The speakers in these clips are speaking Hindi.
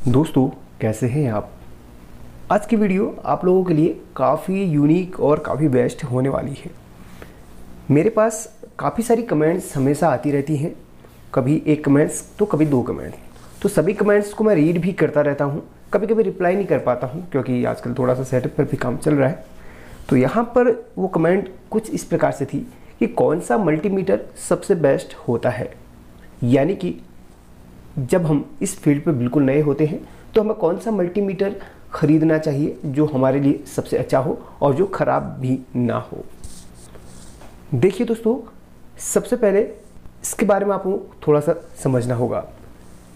दोस्तों, कैसे हैं आप? आज की वीडियो आप लोगों के लिए काफ़ी यूनिक और काफ़ी बेस्ट होने वाली है। मेरे पास काफ़ी सारी कमेंट्स हमेशा आती रहती हैं। कभी एक कमेंट्स तो कभी दो कमेंट्स तो सभी कमेंट्स को मैं रीड भी करता रहता हूँ कभी कभी रिप्लाई नहीं कर पाता हूँ, क्योंकि आजकल थोड़ा सा सेटअप पर भी काम चल रहा है। तो यहाँ पर वो कमेंट कुछ इस प्रकार से थी कि कौन सा मल्टीमीटर सबसे बेस्ट होता है? यानी कि जब हम इस फ़ील्ड पे बिल्कुल नए होते हैं तो हमें कौन सा मल्टीमीटर ख़रीदना चाहिए जो हमारे लिए सबसे अच्छा हो और जो ख़राब भी ना हो? देखिए दोस्तों, सबसे पहले इसके बारे में आपको थोड़ा सा समझना होगा।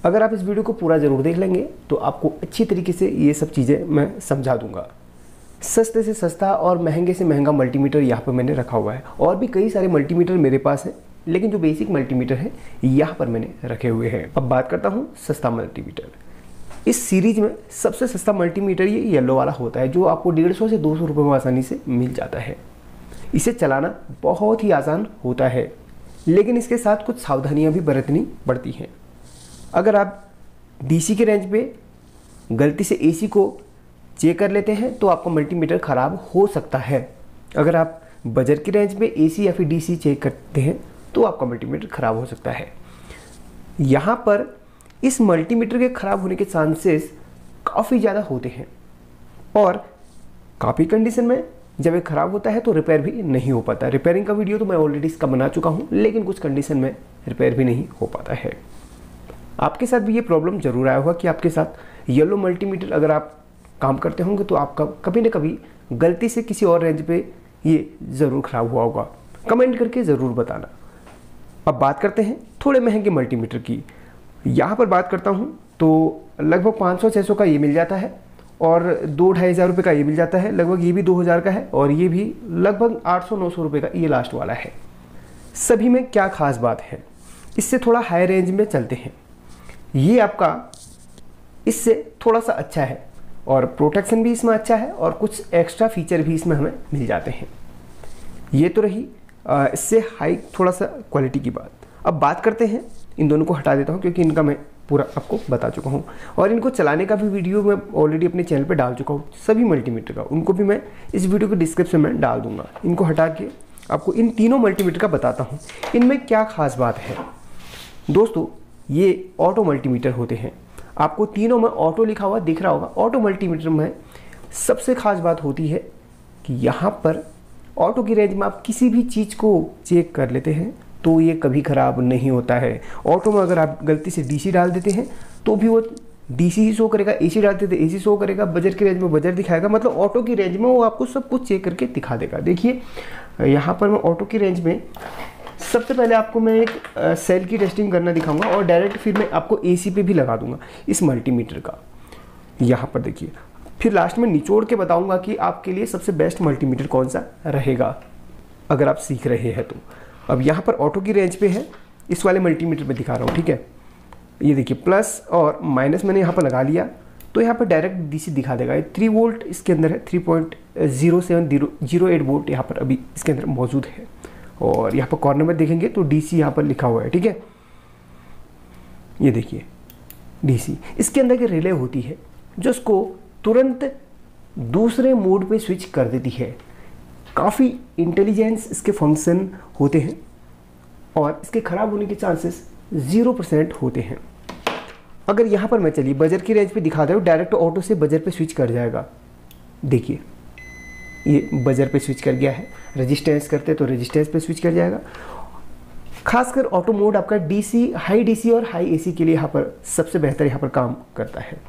अगर आप इस वीडियो को पूरा ज़रूर देख लेंगे तो आपको अच्छी तरीके से ये सब चीज़ें मैं समझा दूँगा। सस्ते से सस्ता और महँगे से महँगा मल्टीमीटर यहाँ पर मैंने रखा हुआ है और भी कई सारे मल्टीमीटर मेरे पास हैं। लेकिन जो बेसिक मल्टीमीटर है, यहाँ पर मैंने रखे हुए हैं। अब बात करता हूँ सस्ता मल्टीमीटर इस सीरीज़ में सबसे सस्ता मल्टीमीटर ये येलो वाला होता है, जो आपको डेढ़ सौ से दो सौ रुपये में आसानी से मिल जाता है। इसे चलाना बहुत ही आसान होता है, लेकिन इसके साथ कुछ सावधानियाँ भी बरतनी पड़ती हैं। अगर आप डीसी के रेंज पे गलती से एसी को चेक कर लेते हैं तो आपका मल्टीमीटर ख़राब हो सकता है। अगर आप बजट की रेंज पे एसी या फिर डीसी चेक करते हैं तो आपका मल्टीमीटर ख़राब हो सकता है। यहाँ पर इस मल्टीमीटर के ख़राब होने के चांसेस काफ़ी ज़्यादा होते हैं। और काफ़ी कंडीशन में जब ये ख़राब होता है तो रिपेयर भी नहीं हो पाता। रिपेयरिंग का वीडियो तो मैं ऑलरेडी इसका बना चुका हूँ, लेकिन कुछ कंडीशन में रिपेयर भी नहीं हो पाता है। आपके साथ भी ये प्रॉब्लम ज़रूर आया होगा कि आपके साथ येलो मल्टीमीटर अगर आप काम करते होंगे तो आपका कभी ना कभी गलती से किसी और रेंज पे ये ज़रूर ख़राब हुआ होगा। कमेंट करके ज़रूर बताना। अब बात करते हैं थोड़े महँगे मल्टीमीटर की। यहाँ पर बात करता हूँ तो लगभग 500-600 का ये मिल जाता है और दो ढाई हज़ार रुपये का ये मिल जाता है। लगभग ये भी 2000 का है और ये भी लगभग 800-900 रुपये का ये लास्ट वाला है। सभी में क्या खास बात है? इससे थोड़ा हाई रेंज में चलते हैं। ये आपका इससे थोड़ा सा अच्छा है और प्रोटेक्शन भी इसमें अच्छा है और कुछ एक्स्ट्रा फीचर भी इसमें हमें मिल जाते हैं। ये तो रही इससे हाई थोड़ा सा क्वालिटी की बात। अब बात करते हैं, इन दोनों को हटा देता हूँ, क्योंकि इनका मैं पूरा आपको बता चुका हूँ। और इनको चलाने का भी वीडियो मैं ऑलरेडी अपने चैनल पे डाल चुका हूँ, सभी मल्टीमीटर का। उनको भी मैं इस वीडियो के डिस्क्रिप्शन में डाल दूँगा। इनको हटा के आपको इन तीनों मल्टीमीटर का बताता हूँ। इनमें क्या खास बात है? दोस्तों, ये ऑटो मल्टीमीटर होते हैं। आपको तीनों में ऑटो लिखा हुआ दिख रहा होगा। ऑटो मल्टीमीटर में सबसे खास बात होती है कि यहाँ पर ऑटो की रेंज में आप किसी भी चीज़ को चेक कर लेते हैं तो ये कभी ख़राब नहीं होता है। ऑटो में अगर आप गलती से डीसी डाल देते हैं तो भी वो डीसी ही शो करेगा, एसी डालते थे एसी शो करेगा, बजट की रेंज में बजट दिखाएगा मतलब ऑटो की रेंज में वो आपको सब कुछ चेक करके दिखा देगा। देखिए, यहाँ पर मैं ऑटो की रेंज में सबसे पहले आपको मैं एक सेल की टेस्टिंग करना दिखाऊँगा और डायरेक्ट फिर मैं आपको एसी पे भी लगा दूँगा, इस मल्टीमीटर का। यहाँ पर देखिए फिर लास्ट में निचोड़ के बताऊँगा कि आपके लिए सबसे बेस्ट मल्टीमीटर कौन सा रहेगा, अगर आप सीख रहे हैं तो। अब यहाँ पर ऑटो की रेंज पे है, इस वाले मल्टीमीटर पे दिखा रहा हूँ, ठीक है? ये देखिए प्लस और माइनस मैंने यहाँ पर लगा लिया तो यहाँ पर डायरेक्ट डीसी दिखा देगा। ये थ्री वोल्ट इसके अंदर है three point zero seven zero zero eight volt यहाँ पर अभी इसके अंदर मौजूद है। और यहाँ पर कॉर्नर में देखेंगे तो डीसी यहाँ पर लिखा हुआ है, ठीक है? ये देखिए डीसी इसके अंदर की रिले होती है, जो इसको तुरंत दूसरे मोड पे स्विच कर देती है। काफ़ी इंटेलिजेंस इसके फ़ंक्शन होते हैं और इसके ख़राब होने के चांसेस ज़ीरो परसेंट होते हैं। अगर यहाँ पर मैं चलिए बजर की रेंज पे दिखा दे डायरेक्ट ऑटो से बजर पे स्विच कर जाएगा। देखिए, ये बजर पे स्विच कर गया है। रजिस्टेंस करते तो रजिस्टेंस पे स्विच कर जाएगा। खासकर ऑटो मोड आपका डीसी हाई डीसी और हाई एसी के लिए यहाँ पर सबसे बेहतर यहाँ पर काम करता है।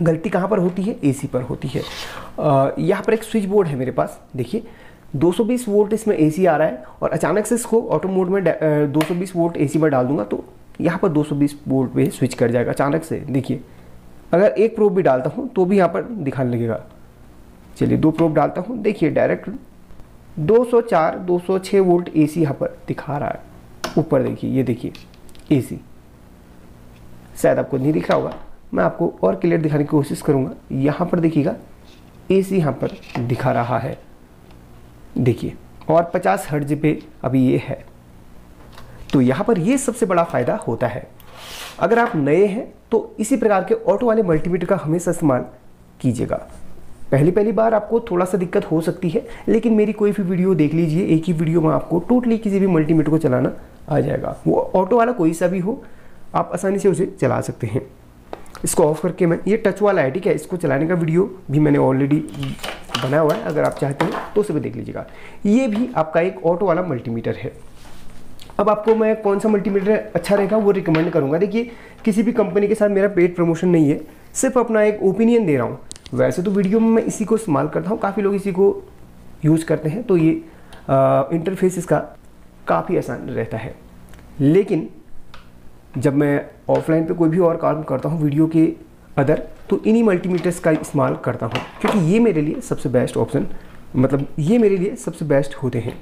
गलती कहाँ पर होती है? एसी पर होती है। यहाँ पर एक स्विच बोर्ड है मेरे पास। देखिए 220 वोल्ट इसमें एसी आ रहा है और अचानक से इसको ऑटो मोड में 220 वोल्ट एसी में डाल दूँगा तो यहाँ पर 220 वोल्ट पे स्विच कर जाएगा अचानक से। देखिए, अगर एक प्रोब भी डालता हूँ तो भी यहाँ पर दिखाने लगेगा। चलिए, दो प्रोब डालता हूँ। देखिए डायरेक्ट 204 206 वोल्ट एसी यहाँ पर दिखा रहा है। ऊपर देखिए, ये देखिए एसी शायद आपको नहीं दिख रहा होगा। मैं आपको और क्लियर दिखाने की कोशिश करूँगा। यहाँ पर देखिएगा ए सी यहाँ पर दिखा रहा है। देखिए, और 50 हर्ज पे अभी ये है। तो यहाँ पर ये सबसे बड़ा फ़ायदा होता है। अगर आप नए हैं तो इसी प्रकार के ऑटो वाले मल्टीमीटर का हमेशा इस्तेमाल कीजिएगा। पहली पहली बार आपको थोड़ा सा दिक्कत हो सकती है, लेकिन मेरी कोई भी वीडियो देख लीजिए, एक ही वीडियो में आपको टोटली किसी भी मल्टीमीटर को चलाना आ जाएगा। वो ऑटो वाला कोई सा भी हो, आप आसानी से उसे चला सकते हैं। इसको ऑफ़ करके मैं, ये टच वाला है, ठीक है? इसको चलाने का वीडियो भी मैंने ऑलरेडी बनाया हुआ है, अगर आप चाहते हैं तो उसे भी देख लीजिएगा। ये भी आपका एक ऑटो वाला मल्टीमीटर है। अब आपको मैं कौन सा मल्टीमीटर अच्छा रहेगा, वो रिकमेंड करूँगा। देखिए, किसी भी कंपनी के साथ मेरा पेड प्रमोशन नहीं है, सिर्फ़ अपना एक ओपिनियन दे रहा हूँ। वैसे तो वीडियो में मैं इसी को इस्तेमाल करता हूँ, काफ़ी लोग इसी को यूज़ करते हैं तो ये इंटरफेस इसका काफ़ी आसान रहता है। लेकिन जब मैं ऑफलाइन पे कोई भी और काम करता हूँ वीडियो के अदर तो इन्हीं मल्टीमीटर्स का इस्तेमाल करता हूँ। क्योंकि ये मेरे लिए सबसे बेस्ट ऑप्शन मतलब ये मेरे लिए सबसे बेस्ट होते हैं।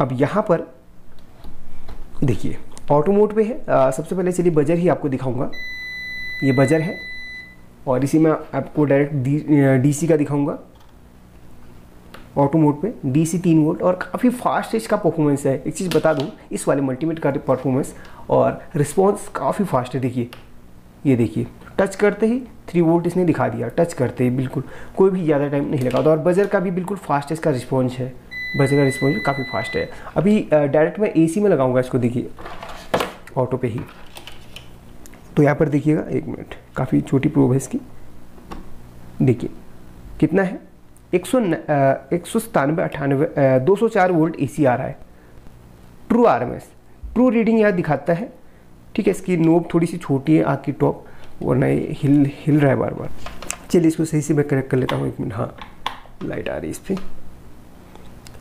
अब यहाँ पर देखिए ऑटो मोड पे है। आ, सबसे पहले चलिए बजर ही आपको दिखाऊँगा। ये बजर है और इसी में आपको डायरेक्ट डी सी का दिखाऊँगा। ऑटो मोड पे डी सी तीन वोल्ट और काफ़ी फास्ट इसका परफॉर्मेंस है। एक चीज़ बता दूँ, इस वाले मल्टीमीटर का परफॉर्मेंस और रिस्पॉन्स काफ़ी फास्ट है, देखिए। ये देखिए टच करते ही थ्री वोल्ट इसने दिखा दिया टच करते ही, बिल्कुल। कोई भी ज़्यादा टाइम नहीं लगा। और बजर का भी बिल्कुल फास्ट इसका रिस्पॉन्स है। बजर का रिस्पॉन्स काफ़ी फास्ट है। अभी डायरेक्ट मैं एसी में लगाऊँगा इसको, देखिए। ऑटो पे ही। तो यहाँ पर देखिएगा, एक मिनट काफ़ी छोटी प्रोब है इसकी। देखिए, कितना है? एक सौ एक सौ सतानवे अठानवे दो सौ चार वोल्ट एसी आ रहा है। True R M S true reading यहाँ दिखाता है। ठीक है, इसकी नोब थोड़ी सी छोटी है आग की टॉप वरना ये हिल हिल रहा है बार बार चलिए, इसको सही से मैं कनेक्ट कर लेता हूँ एक मिनट। हाँ लाइट आ रही है इस पर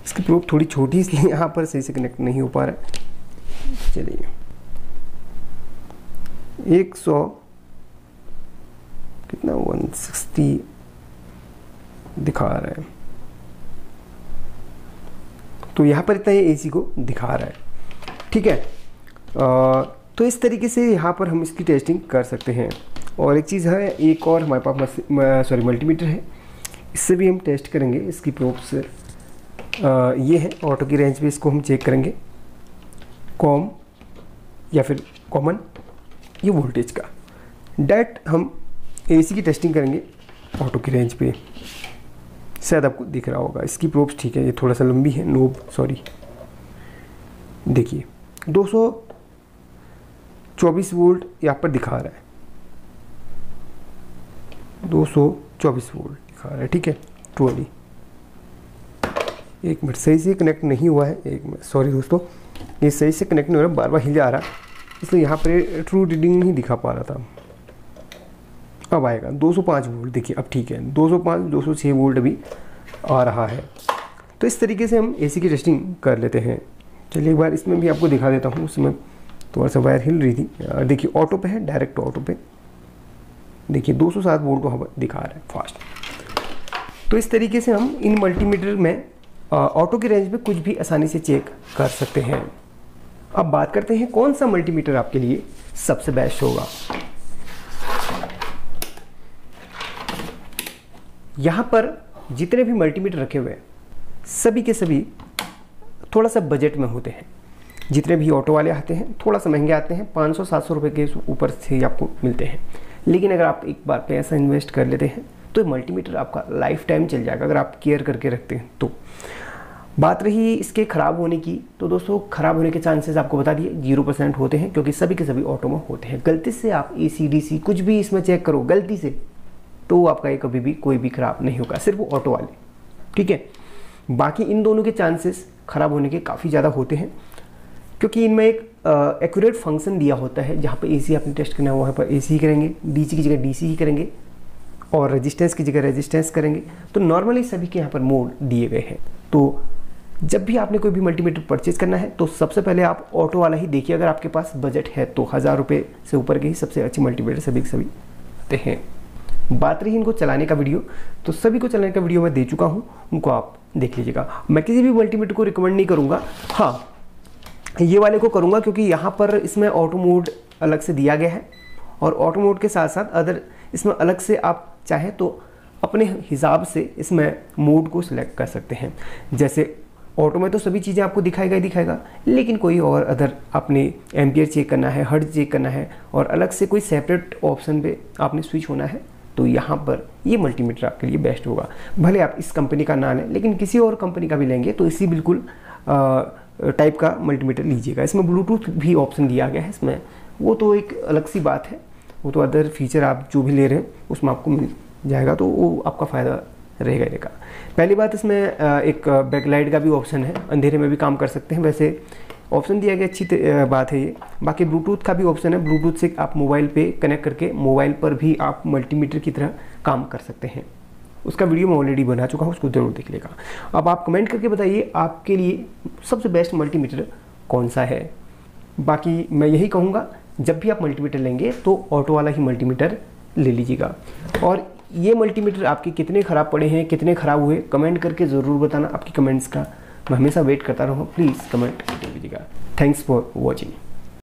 इसकी प्रोब थोड़ी छोटी इसलिए यहाँ पर सही से कनेक्ट नहीं हो पा रहा है। चलिए। एक सौ, कितना? वन सिक्सटी दिखा रहा है। तो यहाँ पर इतना ये एसी को दिखा रहा है। ठीक है? आ, तो इस तरीके से यहाँ पर हम इसकी टेस्टिंग कर सकते हैं। और एक चीज़ है एक और हमारे पास सॉरी मल्टीमीटर है। इससे भी हम टेस्ट करेंगे इसकी प्रोब्स ये है ऑटो की रेंज पे इसको हम चेक करेंगे। कॉम या फिर कॉमन ये वोल्टेज का। डेट हम एसी की टेस्टिंग करेंगे ऑटो की रेंज पे। शायद आपको दिख रहा होगा। इसकी प्रोब्स ठीक है, ये थोड़ा सा लंबी है। नोब सॉरी देखिए 224 वोल्ट यहाँ पर दिखा रहा है। 224 वोल्ट दिखा रहा है, ठीक है? ट्रोली एक मिनट, सही से कनेक्ट नहीं हुआ है। एक मिनट सॉरी दोस्तों। ये सही से कनेक्ट नहीं हो रहा बार बार हिल जा रहा। है इसलिए यहाँ पर ट्रू रीडिंग नहीं दिखा पा रहा था। अब आएगा। 205 वोल्ट, देखिए, अब ठीक है। 205 206 वोल्ट भी आ रहा है। तो इस तरीके से हम एसी की टेस्टिंग कर लेते हैं। चलिए, एक बार इसमें भी आपको दिखा देता हूँ। उसमें थोड़ा सा वायर हिल रही थी। देखिए ऑटो पे है डायरेक्ट ऑटो पे। देखिए 207 वोल्ट को हम दिखा रहा है फास्ट तो इस तरीके से हम इन मल्टीमीटर में ऑटो की रेंज में कुछ भी आसानी से चेक कर सकते हैं। अब बात करते हैं, कौन सा मल्टीमीटर आपके लिए सबसे बेस्ट होगा? यहाँ पर जितने भी मल्टीमीटर रखे हुए हैं, सभी के सभी थोड़ा सा बजट में होते हैं। जितने भी ऑटो वाले आते हैं, थोड़ा सा महँगे आते हैं 500 700 रुपए के ऊपर से ही आपको मिलते हैं। लेकिन अगर आप एक बार पैसा इन्वेस्ट कर लेते हैं तो मल्टीमीटर आपका लाइफ टाइम चल जाएगा, अगर आप केयर करके रखते हैं तो। बात रही इसके ख़राब होने की तो दोस्तों, ख़राब होने के चांसेस आपको बता दिए ज़ीरो परसेंट होते हैं, क्योंकि सभी के सभी ऑटो में होते हैं। गलती से आप ए सी कुछ भी इसमें चेक करो, गलती से। तो आपका ये कभी भी कोई भी ख़राब नहीं होगा, सिर्फ़ वो ऑटो वाले। ठीक है? बाकी इन दोनों के चांसेस ख़राब होने के काफ़ी ज़्यादा होते हैं, क्योंकि इनमें एक एक्यूरेट फ़ंक्शन दिया होता है, जहाँ पर एसी आपने टेस्ट करना है, वहाँ पर ए ही करेंगे डीसी की जगह डीसी ही करेंगे, और रेजिस्टेंस की जगह रेजिस्टेंस करेंगे। तो नॉर्मली सभी के यहाँ पर मोड दिए गए हैं। तो जब भी आपने कोई भी मल्टीमीटर परचेज करना है तो सबसे पहले आप ऑटो वाला ही देखिए। अगर आपके पास बजट है तो हज़ार रुपये से ऊपर के ही सबसे अच्छे मल्टीमीटर सभी सभी आते हैं। बात रही इनको चलाने का वीडियो तो सभी को चलाने का वीडियो मैं दे चुका हूँ, उनको आप देख लीजिएगा। मैं किसी भी मल्टीमीटर को रिकमेंड नहीं करूँगा। हाँ ये वाले को करूँगा क्योंकि यहाँ पर इसमें ऑटो मोड अलग से दिया गया है और ऑटो मोड के साथ साथ अदर इसमें अलग से आप चाहें तो अपने हिसाब से इसमें मोड को सिलेक्ट कर सकते हैं। जैसे ऑटो में तो सभी चीज़ें आपको दिखाएगा ही दिखाएगा, लेकिन कोई और अदर आपने एम्पियर चेक करना है हर्ट चेक करना है और अलग से कोई सेपरेट ऑप्शन पे आपने स्विच होना है तो यहाँ पर ये मल्टीमीटर आपके लिए बेस्ट होगा। भले आप इस कंपनी का ना लें, लेकिन किसी और कंपनी का भी लेंगे तो इसी बिल्कुल टाइप का मल्टीमीटर लीजिएगा। इसमें ब्लूटूथ भी ऑप्शन दिया गया है इसमें। वो तो एक अलग सी बात है। वो तो अदर फीचर आप जो भी ले रहे हैं, उसमें आपको मिल जाएगा तो वो आपका फ़ायदा रहेगा रहेगा पहली बात इसमें एक बैकलाइट का भी ऑप्शन है। अंधेरे में भी काम कर सकते हैं। वैसे ऑप्शन दिया गया, अच्छी बात है ये। बाकी ब्लूटूथ का भी ऑप्शन है। ब्लूटूथ से आप मोबाइल पे कनेक्ट करके मोबाइल पर भी आप मल्टीमीटर की तरह काम कर सकते हैं। उसका वीडियो मैं ऑलरेडी बना चुका हूँ, उसको ज़रूर देख लेगा। अब आप कमेंट करके बताइए, आपके लिए सबसे बेस्ट मल्टीमीटर कौन सा है? बाकी मैं यही कहूँगा, जब भी आप मल्टीमीटर लेंगे तो ऑटो वाला ही मल्टीमीटर ले लीजिएगा। और ये मल्टीमीटर आपके कितने ख़राब पड़े हैं, कितने ख़राब हुए कमेंट करके ज़रूर बताना आपकी कमेंट्स का। मैं हमेशा वेट करता रहूँ। प्लीज़ कमेंट कर दीजिएगा थैंक्स फॉर वॉचिंग